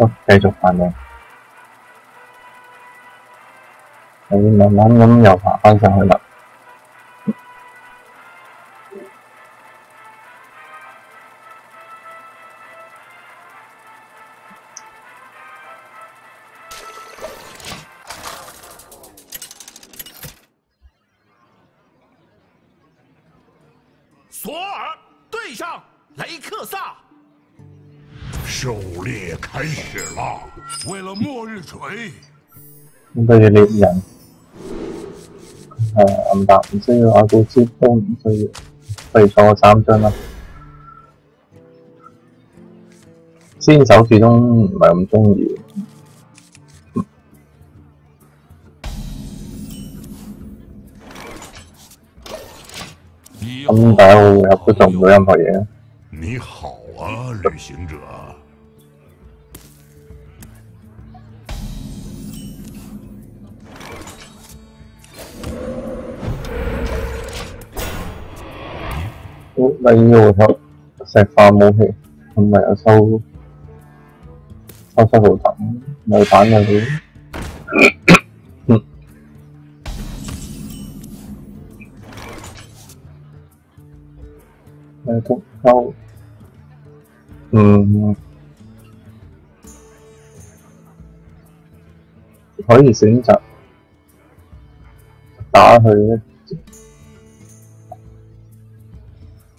都繼續反應，你慢慢咁又爬翻上去啦。索尔对上雷克萨，狩猎开始了。为了末日锤，咁對住獵人，誒暗白唔需要，阿古斯都唔需要，不如坐個三張啦。先手始終唔係咁中意。你咁第一個回合都做唔到任何嘢。你好啊，旅行者。你要學石化武器，咁咪有收收收號騰，有版有料。誒都收，嗯，可以選擇打佢，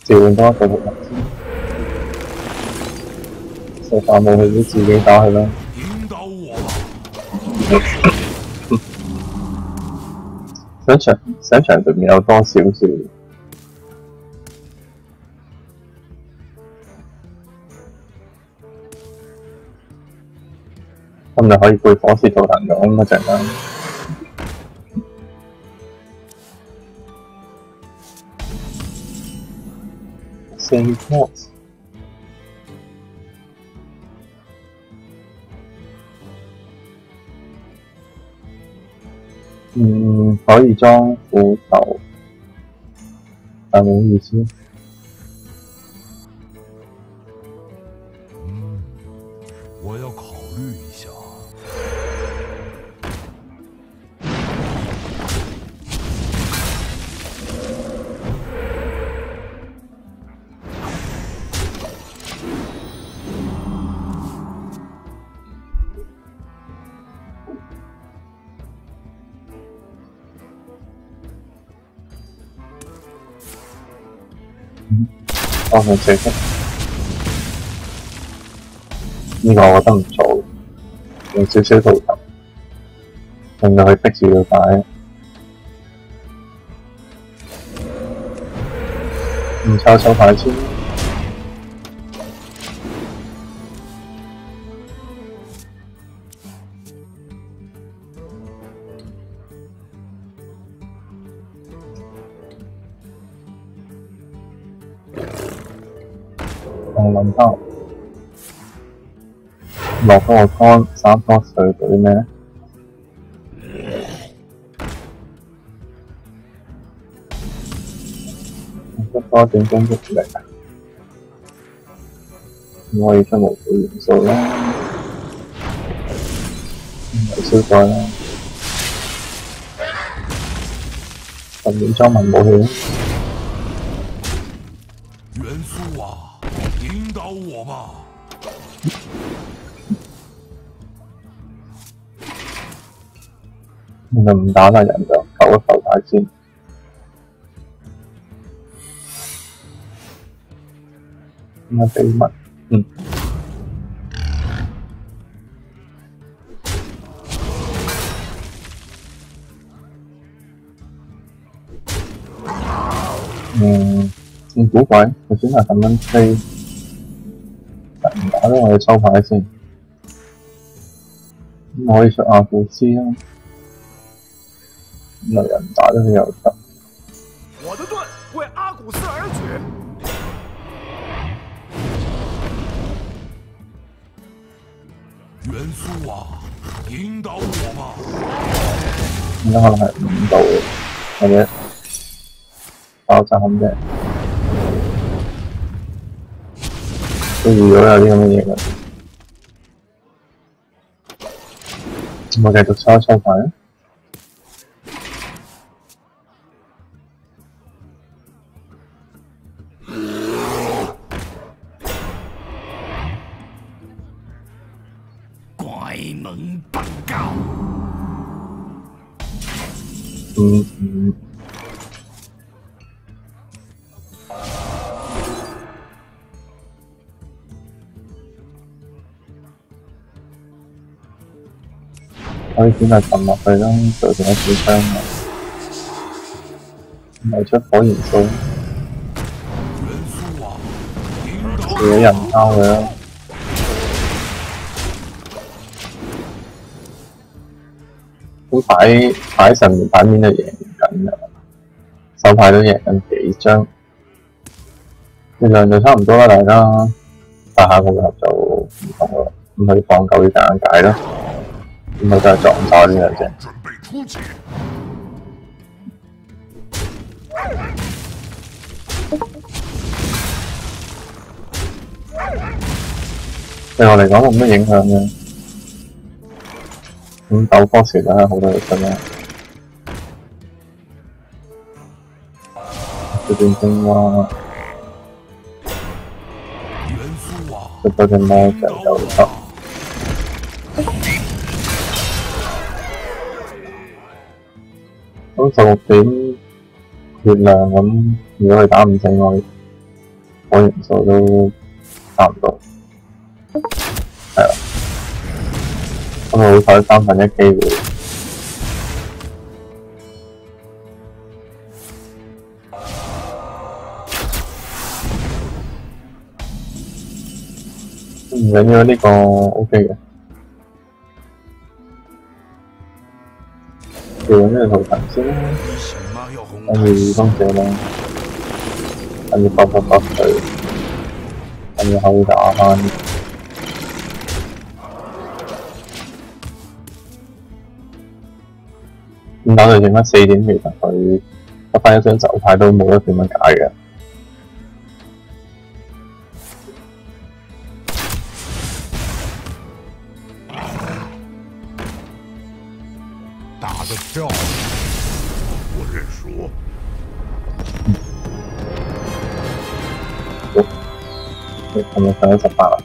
召喚多一個號先。石化武器都自己打佢啦。引导我吧。想場想場對面有多少少？咁就可以背火舌圖騰咁嗰陣嗯，可以裝斧頭，但冇意思。當佢射出，呢、个我覺得唔錯，用少少圖騰，令到佢逼住要打。唔抄手牌先。我諗翻落嗰個湯三波水嗰啲咩？得多點攻擊力啊！咁可以出無數元素啦，唔係消費啦，十秒裝文武器。元素啊，引导我吧。你就唔打啦，人就求一浮大先。咁啊秘密，嗯。嗯，咁古怪，佢選擇咁樣飛，唔打咧，我哋抽牌先。咁可以出阿古斯啦。那人打得比較得。我的盾为阿古斯而举。元素啊，引导我吧。應該可能係五度或者爆炸咁啫。都預咗有啲咁嘅嘢可以選擇沉落去啦，做成一支槍啊！咪出火元素，自己人包佢啦。咁牌牌上面牌面就贏緊㗎，手牌都贏緊幾張，力量就差唔多啦，大家。但下個回合就唔同啦，咁可以放夠啲間解啦。咁咪就係撞晒呢兩隻。對我嚟講冇乜影響嘅。咁鬥波時真係好多嘢出啦。這邊青蛙，出多隻魔杖就得。十六點月亮咁，如果佢打唔醒我，我元素都差唔多。係啊，咁好彩三分一機會。唔緊要，呢個 OK 嘅。做咩圖騰先啦？跟住幫住啦，跟住卜卜卜佢，跟住可以打翻。咁打到剩翻四點，其實佢得翻一張走牌都冇得點樣解嘅。我们三十八了。